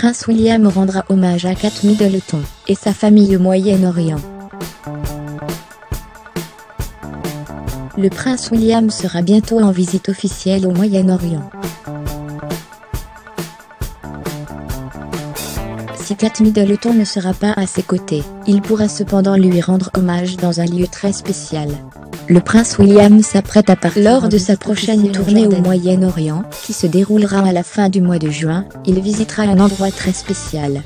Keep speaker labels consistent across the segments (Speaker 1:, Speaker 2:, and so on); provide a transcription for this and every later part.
Speaker 1: prince William rendra hommage à Kate Middleton et sa famille au Moyen-Orient. Le prince William sera bientôt en visite officielle au Moyen-Orient. Si Middleton ne sera pas à ses côtés, il pourra cependant lui rendre hommage dans un lieu très spécial. Le prince William s'apprête à partir lors de sa prochaine tournée au Moyen-Orient, qui se déroulera à la fin du mois de juin, il visitera un endroit très spécial.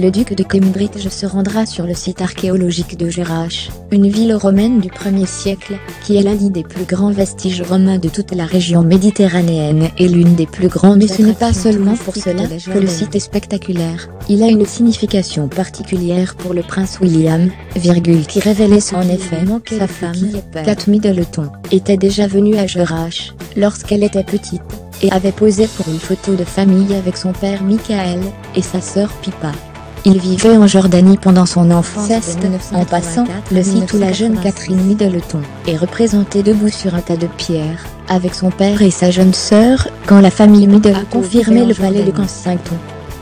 Speaker 1: Le duc de Cambridge se rendra sur le site archéologique de Jerash, une ville romaine du 1er siècle, qui est l'un des plus grands vestiges romains de toute la région méditerranéenne et l'une des plus grandes Mais ce n'est pas seulement pour cela que le site est spectaculaire, il a une signification particulière pour le prince William, virgule, qui révélait en effet. sa femme, Kate Middleton, était déjà venue à Jerash, lorsqu'elle était petite, et avait posé pour une photo de famille avec son père Michael, et sa sœur Pippa. Il vivait en Jordanie pendant son enfance. En passant, le site où la jeune Catherine Middleton est représentée debout sur un tas de pierres, avec son père et sa jeune sœur, quand la famille Middleton a confirmé le palais de Kensington.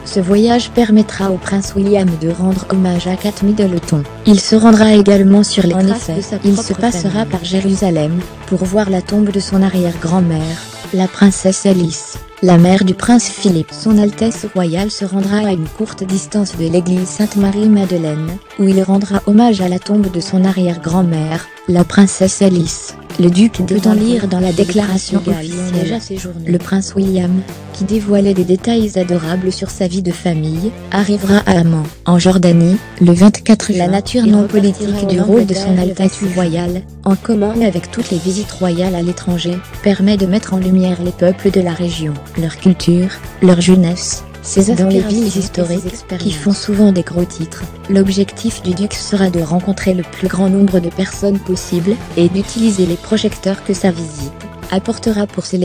Speaker 1: Ce voyage permettra au prince William de rendre hommage à Kate Middleton. Il se rendra également sur les en effet, il se passera par Jérusalem, pour voir la tombe de son arrière-grand-mère, la princesse Alice. La mère du prince Philippe, son Altesse royale se rendra à une courte distance de l'église Sainte-Marie-Madeleine, où il rendra hommage à la tombe de son arrière-grand-mère, la princesse Alice. Le duc peut en lire dans la déclaration officielle. Le prince William, qui dévoilait des détails adorables sur sa vie de famille, arrivera à Amman, en Jordanie, le 24 juin. La nature non politique du rôle de son Altesse royale, en commun avec toutes les visites royales à l'étranger, permet de mettre en lumière les peuples de la région, leur culture, leur jeunesse, ces dans les villes historiques, qui font souvent des gros titres, l'objectif du duc sera de rencontrer le plus grand nombre de personnes possible, et d'utiliser les projecteurs que sa visite apportera pour célébrer